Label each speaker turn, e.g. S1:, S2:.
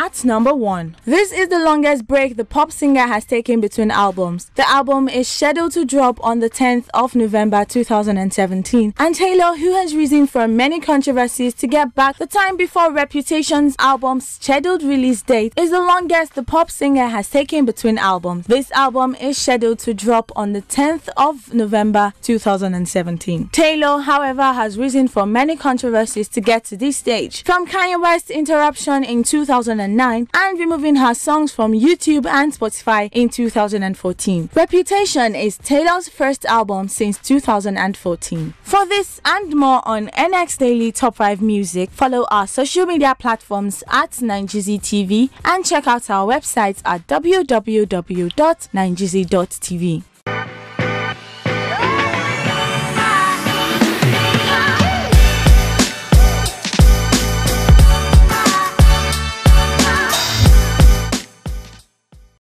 S1: at number 1. This is the longest break the pop singer has taken between albums. The album is scheduled to drop on the 10th of November 2017, and Taylor, who has risen from many controversies to get back the time before Reputation's album's scheduled release date, is the longest the pop singer has taken between albums. This album is scheduled to drop on the 10th of November 2017. Taylor, however, has risen from many controversies to get to this stage. From Kanye West's interruption in 2009 and removing her songs from YouTube and Spotify in 2014. Reputation is Taylor's first album since 2014. For this and more on NX Daily Top 5 Music, follow our social media platforms at Nigezie TV and check out our website at www.nigezie.tv.